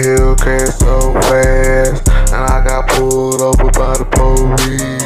Hellcat so fast, and I got pulled over by the police.